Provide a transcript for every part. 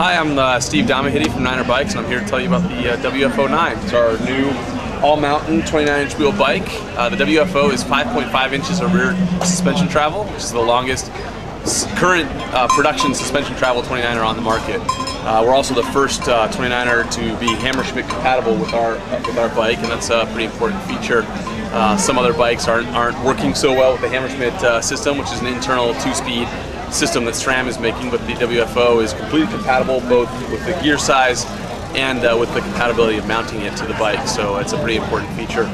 Hi, I'm uh, Steve Domahidy from Niner Bikes, and I'm here to tell you about the uh, WFO9. It's our new all-mountain 29-inch wheel bike. Uh, the WFO is 5.5 inches of rear suspension travel, which is the longest current uh, production suspension travel 29er on the market. Uh, we're also the first 29er uh, to be Hammerschmidt compatible with our with our bike, and that's a pretty important feature. some other bikes aren't aren't working so well with the Hammerschmidt system, which is an internal two-speed system that SRAM is making, but the WFO is completely compatible both with the gear size and uh, with the compatibility of mounting it to the bike. So it's a pretty important feature.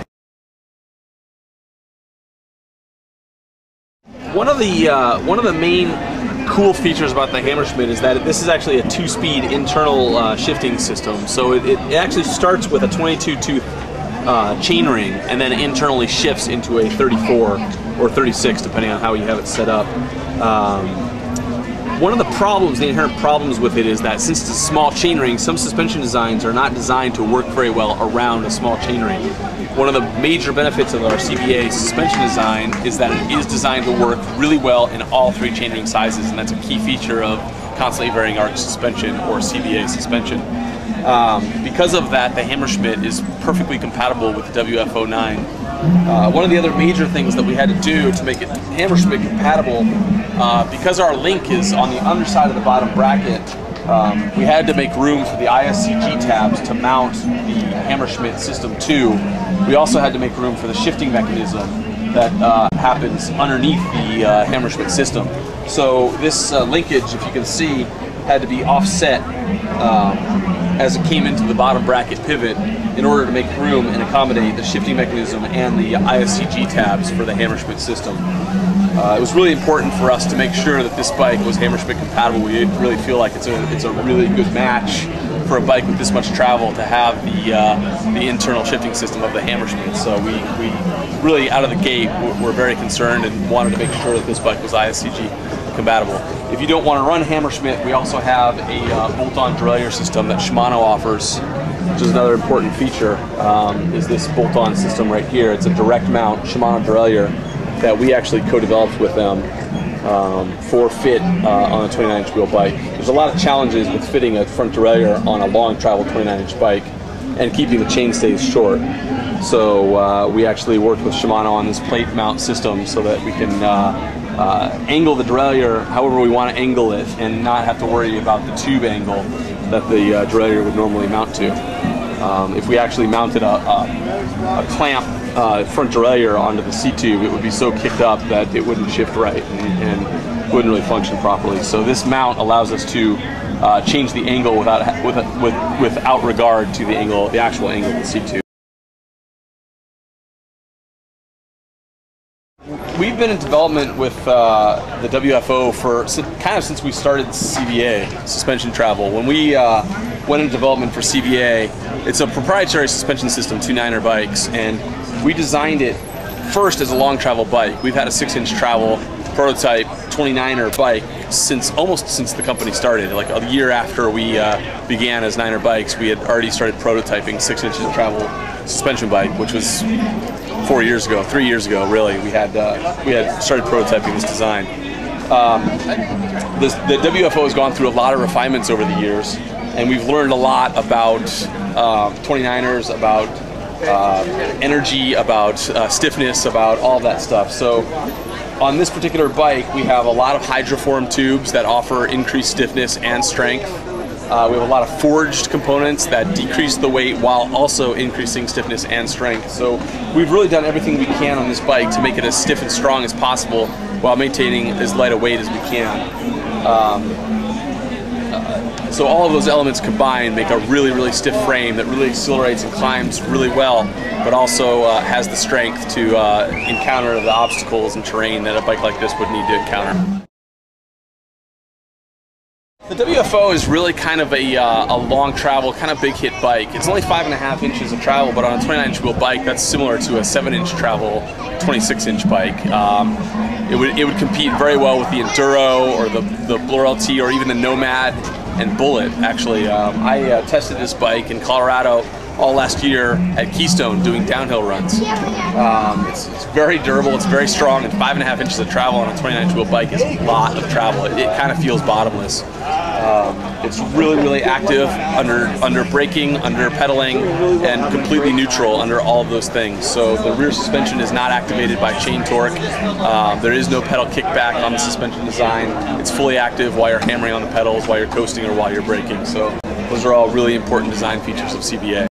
One of the uh, one of the main cool features about the Hammerschmidt is that this is actually a two-speed internal uh, shifting system. So it, it, actually starts with a 22 tooth uh, chainring and then internally shifts into a 34 or 36 depending on how you have it set up. Um, one of the problems, the inherent problems with it is that since it's a small chainring, some suspension designs are not designed to work very well around a small chainring. One of the major benefits of our CBA suspension design is that it is designed to work really well in all three chainring sizes, and that's a key feature of constantly varying arc suspension or CBA suspension. Um, because of that, the Hammerschmidt is perfectly compatible with the WFO9. Uh, one of the other major things that we had to do to make it Hammerschmidt compatible uh, because our link is on the underside of the bottom bracket, um, we had to make room for the ISCG tabs to mount the Hammerschmidt System 2. We also had to make room for the shifting mechanism that uh, happens underneath the uh, Hammerschmidt system. So this uh, linkage, if you can see, had to be offset um, as it came into the bottom bracket pivot in order to make room and accommodate the shifting mechanism and the ISCG tabs for the Hammerschmidt system. Uh, it was really important for us to make sure that this bike was Hammerschmidt compatible. We really feel like it's a it's a really good match for a bike with this much travel to have the uh, the internal shifting system of the Hammerschmidt. So we, we really out of the gate were very concerned and wanted to make sure that this bike was ISCG compatible. If you don't want to run Hammerschmidt, we also have a uh, bolt-on derailleur system that Shimano offers, which is another important feature. Um, is this bolt-on system right here? It's a direct mount Shimano derailleur that we actually co-developed with them um, for fit uh, on a 29-inch wheel bike. There's a lot of challenges with fitting a front derailleur on a long travel 29-inch bike and keeping the chainstays short. So uh, we actually worked with Shimano on this plate mount system so that we can uh, uh, angle the derailleur however we want to angle it and not have to worry about the tube angle that the uh, derailleur would normally mount to. Um, if we actually mounted a, a, a clamp uh, front derailleur onto the seat tube, it would be so kicked up that it wouldn't shift right and, and wouldn't really function properly. So this mount allows us to uh, change the angle without with, with, without regard to the angle, the actual angle of the seat tube. We've been in development with uh, the WFO for kind of since we started CBA, suspension travel. When we uh, went into development for CBA, it's a proprietary suspension system, to niner bikes, and we designed it first as a long travel bike. We've had a six inch travel prototype 29er bike since almost since the company started. Like a year after we uh, began as Niner Bikes, we had already started prototyping six inches of travel suspension bike, which was four years ago, three years ago, really. We had uh, we had started prototyping this design. Um, the WFO has gone through a lot of refinements over the years, and we've learned a lot about uh, 29ers, about uh, energy, about uh, stiffness, about all that stuff. So on this particular bike, we have a lot of hydroform tubes that offer increased stiffness and strength. Uh, we have a lot of forged components that decrease the weight while also increasing stiffness and strength. So we've really done everything we can on this bike to make it as stiff and strong as possible while maintaining as light a weight as we can. Um, so all of those elements combined make a really, really stiff frame that really accelerates and climbs really well, but also uh, has the strength to uh, encounter the obstacles and terrain that a bike like this would need to encounter. The WFO is really kind of a, uh, a long travel, kind of big hit bike. It's only five and a half inches of travel, but on a 29 inch wheel bike, that's similar to a seven inch travel, 26 inch bike. Um, it would, it would compete very well with the Enduro or the, the Blur LT or even the Nomad and Bullit. Actually, um, I uh, tested this bike in Colorado all last year at Keystone doing downhill runs. Um, it's, it's, very durable, it's very strong, and five and a half inches of travel on a 29 inch wheel bike is a lot of travel. It, it kind of feels bottomless. Um, It's really, really active under under braking, under pedaling, and completely neutral under all of those things. So the rear suspension is not activated by chain torque. Um, there is no pedal kickback on the suspension design. It's fully active while you're hammering on the pedals, while you're coasting, or while you're braking. So those are all really important design features of CBA.